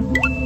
you